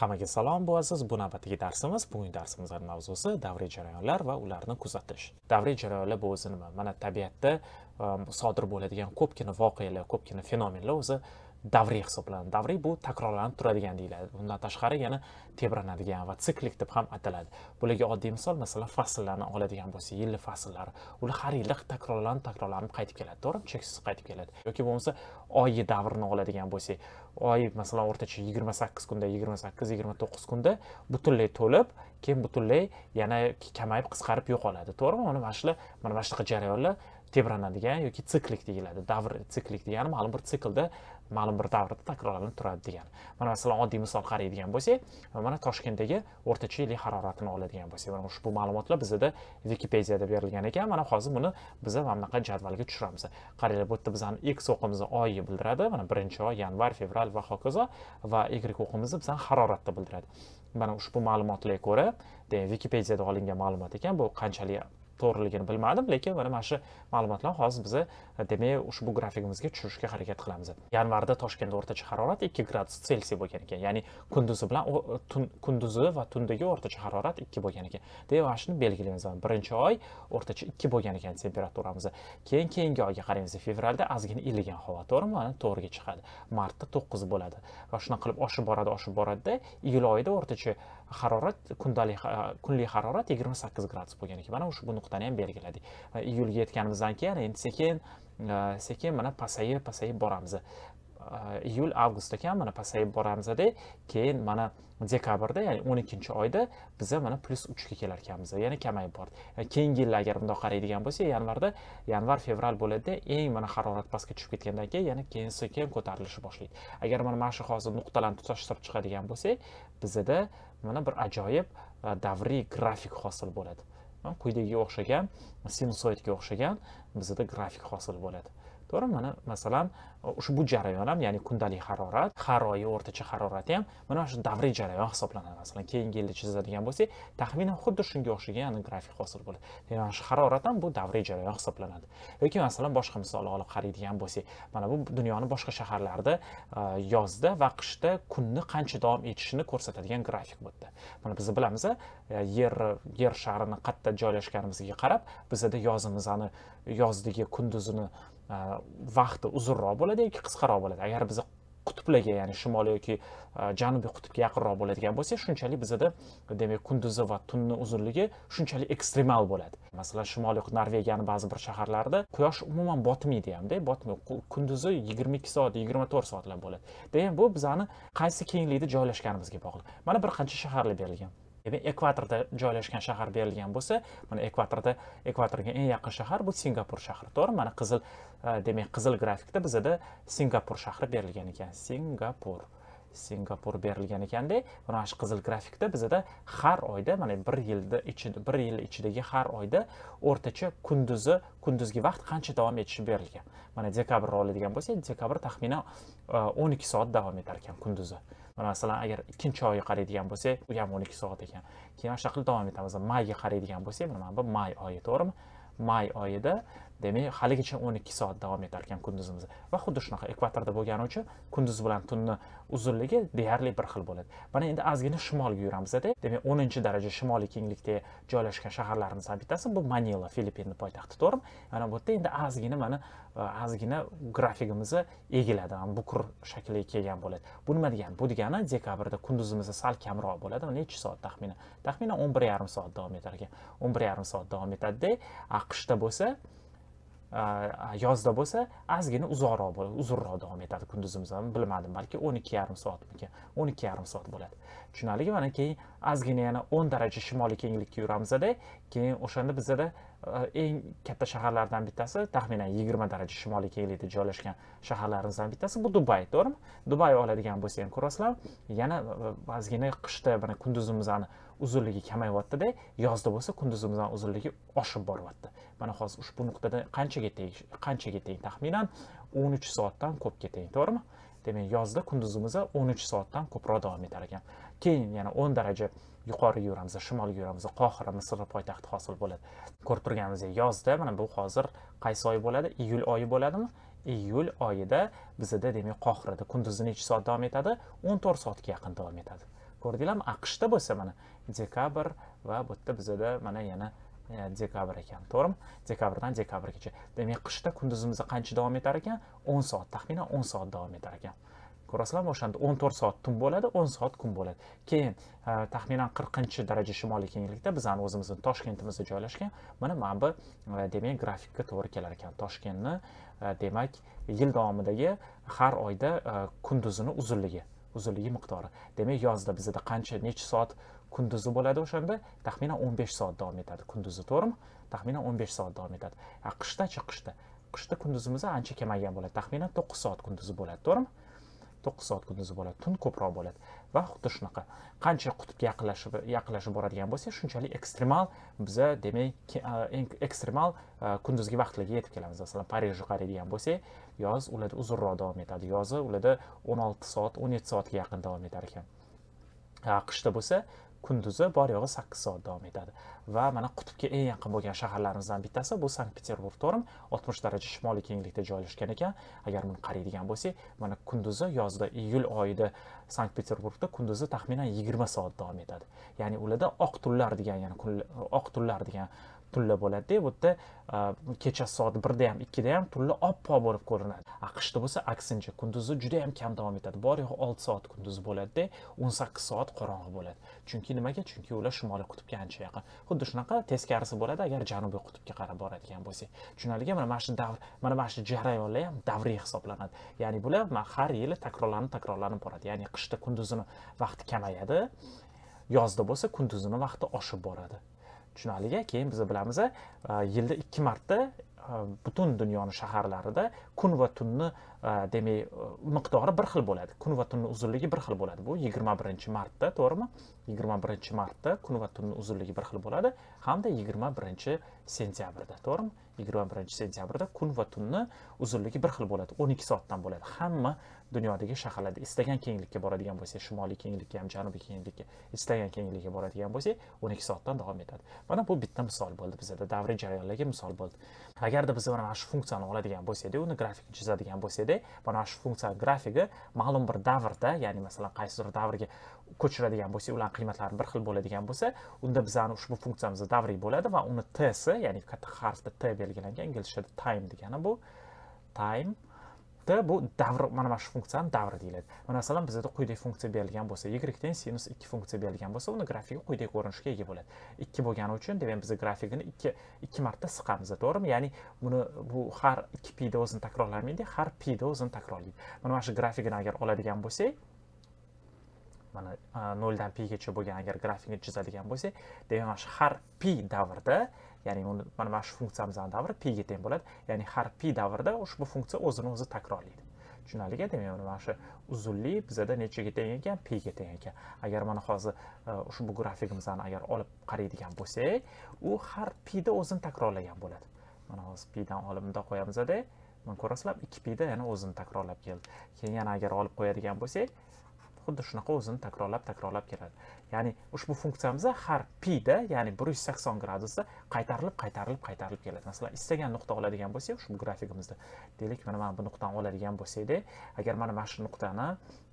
hammaga salom bu aziz bu navbatdagi darsimiz bugungi darsimizning mavzusi davriy jarayonlar va ularni kuzatish. Davriy jarayonlar bu o'zi nima? Mana tabiatda um, sodir bo'ladigan ko'pgina voqealar ko'pgina fenomenlar o'zi davriy hisoblanadi. Davriy bu takrorlanib turadigan deyiladi. Bundan tashqari yana tebranadigan va siklik deb ham ataladi. Bularga oddiy misol masalan fasllarni oladigan bo'lsa yilli fasllar ular har yili takrorlanib takrorlanib qaytib keladi. To'g'rimi cheksiz qaytib keladi. Yoki bo'lmasa oyi davrini oladigan bo'lsak oy masalan o'rtacha yigirma sakkiz kunda yigirma sakkiz yigirma to'qqiz kunda butunlay to'lib keyin butunlay yana kamayib qisqarib yo'qoladi. To'g'rimi? Mana mana shular mana mana shunaqa jarayonlar tebranadigan yoki siklik deyiladi. Davr siklik degani ma'lum bir siklda ma'lum bir davrda takrorlanib turadi degani mana masalan oddiy misol qaraydigan bo'lsak mana toshkentdagi o'rtacha yillik haroratini oladigan bo'lsak mana ushbu ma'lumotlar bizada wikipediyada berilgan ekan. Mana hozir buni biza mana bunaqa jadvalga tushiramiz. Qaranglar bu yerda bizani x o'qimizni oyi bildiradi mana birinchi oy yanvar fevral va hokazo va y o'qimizni bizani haroratni bildiradi. Mana ushbu ma'lumotlarga ko'ra wikipediyada olingan ma'lumot ekan bu qanchalik to'g'riligini bilmadim lekin mana mana shu ma'lumotlarni hozir biza e, demak ushbu grafikimizga tushirishga harakat qilamiz. Yanvarda toshkentda o'rtacha harorat ikki gradus selsiy bo'lgan ekan ya'ni kunduzi bilan e, kunduzi va tundagi o'rtacha harorat ikki bo'lgan ekan. Demak mana shuni belgilaymiz. Birinchi oy o'rtacha ikki bo'lgan ekan temperaturamiz. Keyin keyingi oyga qaraymiz fevralda ozgina iligan havo to'g'rimi? Mana to'rtga chiqadi. Martda to'qqiz bo'ladi. Va shunaqa qilib oshib boradi oshib boradida iyul oyida o'rtacha harorat kundalik kunlik harorat yigirma sakkiz gradus bo'lgan ekan. Mana ushbu nuqtani ham belgiladik va e, iyulga yetganimizdan keyin endi sekin e, sekin mana pasayib pasayib boramiz. E, iyul avgust ekan mana pasayib boramizda keyin mana dekabrda ya'ni o'n ikkinchi oyda biza mana plyus uchga kelar ekanmiz yana kamayib bordi. Keyingi yillar agar bundoq qaraydigan bo'lsak yanvarda yanvar fevral bo'ladida eng mana harorat pastga tushib ketgandan keyin yana keyin sekin ko'tarilishni boshlaydi. Agar mana mana shu hozir nuqtalarni tutashtirib chiqadigan bo'lsak bizada mana bir ajoyib e, davriy grafik hosil bo'ladi. E, Quyidagiga o'xshagan sinusoidga o'xshagan bizada grafik hosil bo'ladi. To'g'rimi mana masalan ushbu jarayon ham ya'ni kundalik harorat har oyi o'rtacha harorati ham mana shu davriy jarayon hisoblanadi. Masalan keyingi yilda chizadigan bo'lsak taxminan xuddi shunga o'xshagan grafik hosil bo'ladi. Demak shu harorat ham bu davriy jarayon hisoblanadi. Yoki masalan boshqa misol olib qaraydigan bo'lsak mana bu dunyoni boshqa shaharlarida yozda va qishda kunni qancha davom etishini ko'rsatadigan grafik bu yerda mana biz bilamiz yer yer sharini qayerda joylashganimizga qarab bizada yozimizni yozdagi kunduzini vaqti uzunroq bo'ladi yoki qisqaroq bo'ladi? Agar biz qutblarga ya'ni shimoliy yoki janubiy qutbga yaqinroq bo'ladigan bo'lsak shunchalik bizada demak kunduzi va tunni uzunligi shunchalik ekstremal bo'ladi. Masalan shimoliy norvegiyani ba'zi bir shaharlarida quyosh umuman botmaydi hamda botmaydi. Kunduzi yigirma ikki soat yigirma to'rt soatlab bo'ladi. Demak bu bizani qaysi kenglikda joylashganimizga bog'liq. Mana bir qancha shaharlar berilgan. Demak ekvatorda joylashgan shahar berilgan bo'lsa mana ekvatorda ekvatorga eng yaqin shahar bu singapur shahri. To'g'rimi mana qizil e, demak qizil grafikda bizada singapur shahri berilgan ekan. Singapur singapur berilgan ekanda mana shu qizil grafikda bizada har oyda mana bir yilda ichida bir yil ichidagi har oyda o'rtacha kunduzi kunduzgi vaqt qancha davom etishi berilgan. Mana dekabrni oladigan bo'lsak dekabr taxminan o'n ikki soat davom etar ekan kunduzi. Mana masalan agar ikkinchi oyga qaraydigan bo'lsak u ham o'n ikki soat ekan. Keyin mana shunaqa davom etamiz. Mayga qaraydigan bo'lsak mana bu may oyi to'g'rimi? May oyida demak haligacha o'n ikki soat davom etar ekan kunduzimiz. Va xuddi shunaqa ekvatorda bo'lgani uchun kunduz bilan tunni uzunligi deyarli bir xil bo'ladi. Mana endi ozgina shimolga yuramizda demak o'ninchi daraja shimoliy kenglikda joylashgan shaharlarimizdan bittasi bu manila filippinni poytaxti to'g'rimi? Mana bu yerda endi ozgina mana e, ozgina grafigimizni egiladi bukur shakliga kelgan bo'ladi. Bu nima degani? Bu degani dekabrda kunduzimiz sal kamroq bo'ladi necha soat taxminan? Taxminan o'n bir yarim soat davom etar ekan o'n bir yarim soat davom etadida aqshda bo'lsa yozda bo'lsa ozgina uzoqroq bo'ladi uzunroq davom etadi kunduzimiz. Ham bilmadim balki o'n ikki yarim soatmikan o'n ikki yarim soat bo'ladi. Tushunarlimi mana keyin ozgina yana o'n daraja shimoliy kenglikka yuramizda keyin o'shanda bizada e, eng katta shaharlardan bittasi taxminan yigirma daraja shimoliy kenglikda joylashgan shaharlarimizdan bittasi bu dubay to'g'rimi? Dubay oladigan bo'lsangiz ham ko'rasizlar yana e, ozgina qishda mana kunduzimizni uzunligi kamayyaptida yozda bo'lsa kunduzimizdan uzunligi oshib boryapti. Mana hozir ushbu nuqtada qanchaga teng qanchaga teng taxminan? o'n uch soatdan ko'pga teng to'g'rimi? Demak yozda kunduzimiz o'n uch soatdan ko'proq davom etar ekan. Keyin yana o'n daraja yuqoriga yuramiz shimolga yuramiz qohira misr poytaxti hosil bo'ladi. Ko'rib turganimizdek yozda mana bu hozir qaysi oy bo'ladi? Iyul oyi bo'ladimi? Iyul oyida bizada demak qohirada kunduzi necha soat davom etadi? o'n to'rt soatga yaqin davom etadi. Ko'rdinglarmi aqshda bo'lsa mana dekabr va bu yerda bizada mana yana e, dekabr ekan to'g'rimi? Dekabrdan dekabrgacha. Demak qishda kunduzimiz qancha davom etar ekan? o'n soat taxminan o'n soat davom etar ekan. Ko'rasizlarmi o'shanda o'n to'rt soat tun bo'ladi o'n soat kun bo'ladi. Keyin e, taxminan qirqinchi daraja shimoliy kenglikda bizani o'zimizni toshkentimizda joylashgan mana mana bu e, demak grafikka to'g'ri kelar ekan. Toshkentni demak yil davomidagi har oyda kunduzini uzunligi uzunligi miqdori. Demak yozda bizada qancha necha soat kunduzi bo'ladi o'shanda? Taxminan o'n besh soat davom etadi kunduzi to'g'rimi? Taxminan o'n besh soat davom etadi. Qishdachi qishda? Qishda kunduzimiz ancha kamaygan bo'ladi. Taxminan to'qqiz soat kunduzi bo'ladi to'g'rimi? To'qqiz soat kunduzi bo'ladi tun ko'proq bo'ladi. Va xuddi shunaqa qancha qutbga yaqinlashib yaqinlashib boradigan bo'lsak shunchalik ekstremal biza demak eng ekstremal kunduzgi vaqtlarga yetib kelamiz. Masalan parijni qaraydigan bo'lsak yoz ularda uzunroq davom etadi. Yozi ularda o'n olti soat o'n yetti soatga yaqin davom etar ekan. Qishda bo'lsa kunduzi bor yo'g'i sakkiz soat davom etadi. Va mana qutbga eng yaqin bo'lgan shaharlarimizdan bittasi bu sankt peterburg to'g'rimi oltmish daraja shimoliy kenglikda joylashgan ekan. Agar buni qaraydigan bo'lsak mana kunduzi yozda iyul oyida sankt peterburgda kunduzi taxminan yigirma soat davom etadi. Ya'ni ularda oq tunlar degan ya'ni oq tunlar degan tunlar bo'ladida bu yerda kechasi soat birda ham ikkida ham tunlar oppoq bo'lib ko'rinadi. Aqshda bo'lsa aksincha kunduzi juda yam kam davom etadi. Bor yo'g'i olti soat kunduzi bo'ladida o'n sakkiz soat qorong'i bo'ladi. Chunki nimaga? Chunki ular shimoliy qutbga ancha yaqin. Xuddi shunaqa teskarisi bo'ladi agar janubiy qutbga qarab boradigan bo'lsak. Tushunarlika mana mana shu davr mana mana shu jarayonlar ham davriy hisoblanadi. Ya'ni bular har yili takrorlanib takrorlanib boradi. Ya'ni qishda kunduzini vaqti kamayadi yozda bo'lsa kunduzini vaqti oshib boradi. Tushunarlika keyin biz bilamiz e, yilda ikki marta e, butun dunyoni shaharlarida kun va tunni demak miqdori bir xil bo'ladi kun va tunni uzunligi bir xil bo'ladi bu yigirma birinchi martda to'g'rimi yigirma birinchi martda kun va tunni uzunligi bir xil bo'ladi hamda yigirma birinchi sentyabrda to'g'rimi yigirma birinchi sentyabrda kun va tunni uzunligi bir xil bo'ladi o'n ikki soatdan bo'ladi hamma dunyodagi shaharlarda istagan kenglikka boradigan bo'lsak shimoliy kenglikka ham janubiy kenglikka istagan kenglikka boradigan bo'lsak o'n ikki soatdan davom etadi mana bu bitta misol bo'ldi bizada davriy jarayonlarga misol bo'ldi agarda biz mana shu funksiyani oladigan bo'lsakda uni grafikini chizadigan bo'lsakda mana shu funksiya grafigi ma'lum bir davrda ya'ni masalan qaysidir davrga ko'chiradigan bo'lsak ularni qiymatlari bir xil bo'ladigan bo'lsa unda bizani ushbu funksiyamiz davriy bo'ladi va uni tsi ya'ni katta harfda t belgilangan inglizchada time degani bu time da bu davr mana mana shu funksiyani davri deyiladi. Masalan bizada quyidagi funksiya berilgan bo'lsa y teng sinus ikki funksiya berilgan bo'lsa uni grafigi quyidagi ko'rinishga ega bo'ladi. Ikki bo'lgani uchun demak biz grafikini ikki ikki marta siqamiz to'g'rimi? Ya'ni buni bu har ikki pida o'zini takrorlamaydi har pida o'zini takrorlaydi. Mana mana shu grafikini agar oladigan bo'lsak mana noldan pigacha bo'lgan agar grafikni chizadigan bo'lsak demak mana shu har pi davrda ya'ni uni mana mana shu funksiyamizni davri piga teng bo'ladi. Ya'ni har pi davrida ushbu funksiya o'zini o'zi takrorlaydi. Tushunarlika demak mana shu uzunlik bizada nechaga teng ekan? Piga teng ekan. Agar mana hozir e, ushbu grafikimizni agar olib qaraydigan bo'lsak u har pida o'zini takrorlagan bo'ladi. Mana hozir pidan olib bundoq qo'yamizda mana ko'rasizlar ikki pida yana o'zini takrorlab keldi. Keyin yana agar olib qo'yadigan bo'lsak xuddi shunaqa o'zini takrorlab takrorlab keladi. Ya'ni ushbu funksiyamiz har pda ya'ni bir yuz sakson gradusda qaytarilib qaytarilib qaytarilib keladi. Masalan istagan nuqta oladigan bo'lsak ushbu grafikimizda deylik mana mana bu nuqtani oladigan bo'lsakda agar mana mana shu nuqtani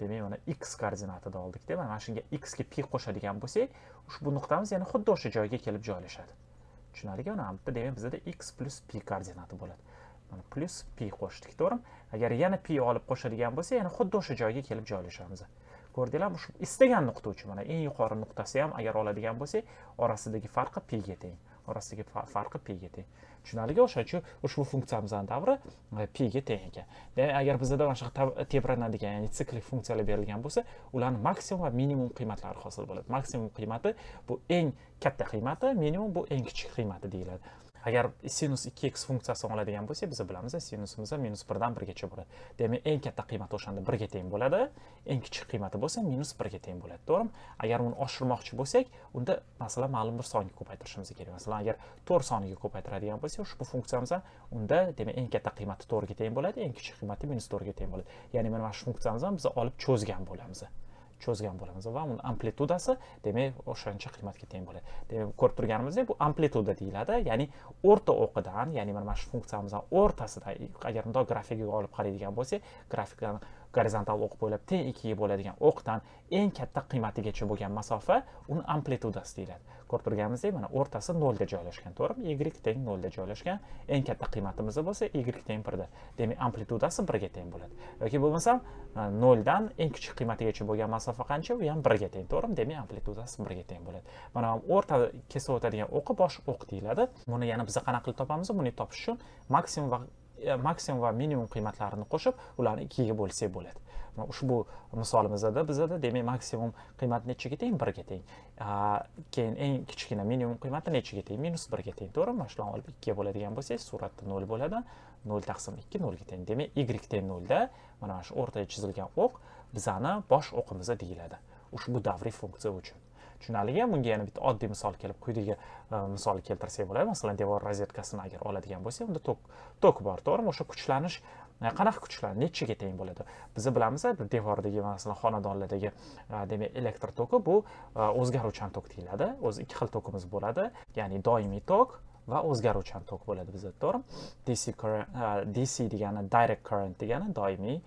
demak mana x koordinatada oldikda mana mana shunga x ga pi qo'shadigan bo'lsak ushbu nuqtamiz yana xuddi o'sha joyga kelib joylashadi. Tushunarlika mana bu yerda demak bizada x plyus pi koordinati bo'ladi. Mana pi qo'shdik to'g'rimi? Agar yana pi olib qo'shadigan bo'lsa yana xuddi o'sha joyga kelib joylashamiz. Ko'rdinglarmi shu istagan nuqta uchun mana eng yuqori nuqtasi ham agar oladigan bo'lsak orasidagi farqi p ga teng. Orasidagi farqi p ga teng. Tushunarlika o'shaning uchun ushbu funksiyamizni davri e, p ga teng ekan. Demak agar bizada mana shunaqa tebranadigan ya'ni siklik funksiyalar berilgan bo'lsa ularni maksimum va minimum qiymatlari hosil bo'ladi. Maksimum qiymati bu eng katta qiymati minimum bu eng kichik qiymati deyiladi. Agar sinus ikki x funksiyasini oladigan bo'lsak biz bilamiz sinusimiz minus birdan birgacha bo'ladi. Demak eng katta qiymati o'shanda birga teng bo'ladi eng kichik qiymati bo'lsa minus birga teng bo'ladi to'g'rimi? Agar uni oshirmoqchi bo'lsak unda masalan ma'lum bir songa ko'paytirishimiz kerak. Masalan agar to'rt soniga ko'paytiradigan bo'lsak ushbu funksiyamiz unda demak eng katta qiymati to'rtga teng bo'ladi eng kichik qiymati minus to'rtga teng bo'ladi. Ya'ni mana shu funksiyamizni biz olib cho'zgan bo'lamiz cho'zgan bo'lamiz va uni amplitudasi demak o'shancha qiymatga teng bo'ladi. Demak ko'rib turganimizdek bu amplituda deyiladi ya'ni o'rta o'qidan ya'ni mana shu funksiyamizdan o'rtasida agar bundoq grafikaga olib qaraydigan bo'lsak grafikani gorizontal o'q bo'ylab teng ikkiga bo'ladigan o'qdan eng katta qiymatigacha bo'lgan masofa uni amplitudasi deyiladi. Ko'rib turganimizdek mana o'rtasi nolga joylashgan to'g'rimi? Y teng nolga joylashgan eng katta qiymatimiz bo'lsa y teng birda demak amplitudasi birga teng bo'ladi. Yoki bo'lmasam e, noldan eng kichik qiymatigacha bo'lgan masofa qancha? U ham birga teng to'g'rimi? Demak amplitudasi birga teng bo'ladi. Mana o'rta kesib o'tadigan o'qi bosh o'q deyiladi. Buni yana biz qanaqa qilib topamiz? Buni topish uchun maksimum va E, maksimum va minimum qiymatlarini qo'shib ularni ikkiga bo'lsak bo'ladi. Ushbu misolimizda bizada demak maksimum qiymat nechaga teng? Birga teng. Keyin eng kichkina minimum qiymati nechaga teng? Minus birga teng. To'g'rimi? Mana shularni olib ikkiga bo'ladigan bo'lsak suratda nol bo'ladi. Nol taqsim ikki nolga teng. Demak y teng nolda. Mana shu o'rtaga chizilgan o'q bizani bosh o'qimiz deyiladi. Ushbu davriy funksiya uchun. Tushunarlimi bunga yana bitta oddiy misol kelib quyidagi misolni e, misol keltirsak bo'ladi. Masalan devor rozetkasini agar oladigan bo'lsak unda tok tok bor. To'g'rimi? O'sha kuchlanish e, qanaqa kuchlar nechiga teng bo'ladi? Biz bilamiz devordagi masalan xonadonlardagi e, demak elektr toki bu o'zgaruvchan tok deyiladi. O'zi ikki xil tokimiz bo'ladi. Ya'ni doimiy tok va o'zgaruvchan tok bo'ladi bizda. To'g'rimi? Dc current dc degani direct current degani doimiy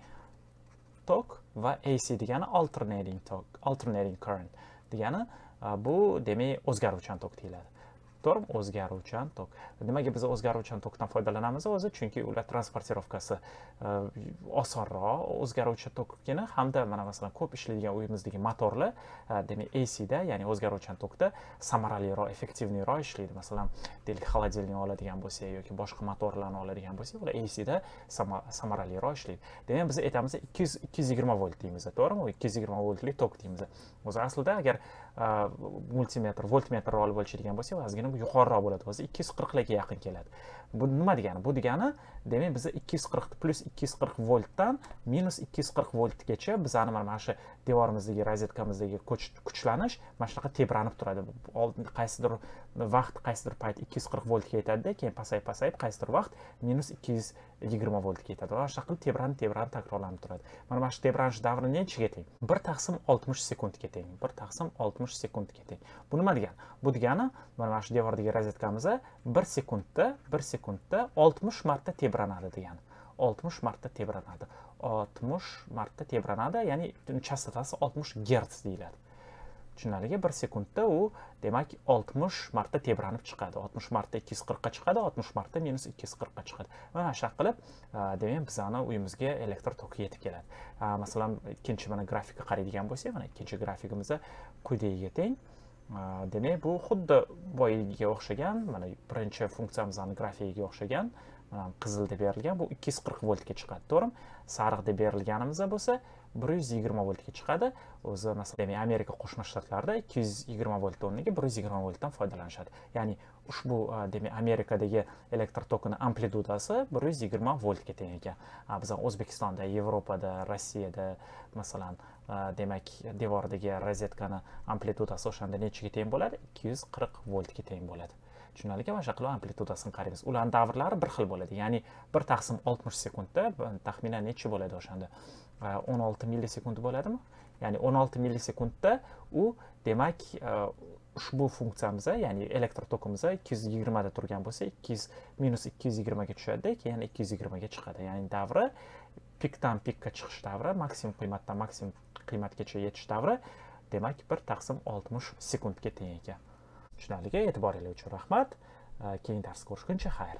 tok va ac degani alternating tok alternating current. Degani bu demak o'zgaruvchan tok deyiladi to'g'rimi o'zgaruvchan tok. Nimaga biz o'zgaruvchan tokdan foydalanamiz o'zi? Chunki ular transportirovkasi e, osonroq o'zgaruvchi tokgina hamda mana masalan ko'p ishlaydigan uyimizdagi motorlar e, demak acda ya'ni o'zgaruvchan tokda samaraliroq effektivniyroq ishlaydi. Masalan deylik холодильник oladigan bo'lsak yoki boshqa motorlarni oladigan bo'lsak ular acda samaraliroq ishlaydi. Demak biz aytamiz ikki yuz ikki yuz yigirma volt deymiz to'g'rimi? Ikki yuz yigirma voltli tok deymiz. O'zi aslida agar e, multimetr voltmetr olib o'lchaydigan bo'lsak ozgina bu yuqoriroq bo'ladi. Hozir ikki yuz qirqlarga yaqin keladi. Bu nima degani? Bu degani demak biza ikki yuz qirq plyus ikki yuz qirq voltdan minus ikki yuz qirq voltgacha bizani mana shu devorimizdagi rozetkamizdagi kuchlanish mana shunaqa tebranib turadi. Qaysidir vaqt qaysidir payt ikki yuz qirq voltga yetadida keyin pasayib pasayib qaysidir vaqt minus ikki yuz yigirma voltga yetadi. Mana shunaqa qilib tebranib tebranib takrorlanib turadi. Mana mana shu tebranish davri nechiga teng? Bir taqsim oltmish sekundga teng. Bir taqsim oltmish sekundga teng. Bu nima degani? Bu degani mana shu devordagi rozetkamizni bir sekundda bir sekundda oltmish marta tebranadi degani. Oltmish marta tebranadi. Oltmish marta tebranadi ya'ni chastotasi oltmish gerts deyiladi. Tushunarligi bir sekundda u demak oltmish marta tebranib chiqadi. Oltmish marta 240 ga chiqadi oltmish marta minus 240 ga chiqadi. Mana shunaqa qilib e, demak bizani uyimizga elektr toki yetib keladi. E, masalan ikkinchi mana grafikka qaraydigan bo'lsak mana ikkinchi grafikimizda quyidagiga teng. Demak bu xuddi boyagiga o'xshagan mana birinchi funksiyamizni grafigiga o'xshagan mana qizil deb berilgan bu ikki yuz qirq voltga chiqadi to'g'rimi sariq deb berilganimizda bo'lsa bir yuz yigirma voltga chiqadi. O'zi masalan demak amerika qo'shma shtatlarida ikki yuz yigirma volt o'rniga bir yuz yigirma voltdan foydalanishadi. Ya'ni ushbu demak amerikadagi elektr tokini amplitudasi bir yuz yigirma voltga teng ekan. Biz o'zbekistonda yevropada rossiyada masalan demak devordagi rozetkani amplitudasi o'shanda nechiga teng bo'ladi? Ikki yuz qirq voltga teng bo'ladi. Tushunarlika mana shunaqa qilib amplitudasini qaraymiz ularni davrlari bir xil bo'ladi. Ya'ni bir taqsim oltmish sekundda taxminan nechi bo'ladi o'shanda? O'n olti millisekund bo'ladimi? Ya'ni o'n olti millisekundda u demak e, ushbu funksiyamiz ya'ni elektr tokimiz ikki yuz yigirmada turgan bo'lsa ikki yuz minus ikki yuz yigirmaga tushadida keyin ikki yuz yigirmaga chiqadi. Ya'ni davri pikdan pikka chiqish davri maksimum qiymatdan maksimum qiymatgacha yetish davri demak bir taqsim oltmish sekundga teng ekan. Tushunarliga e'tiboringlar uchun rahmat. Keyingi darsda ko'rishguncha xayr.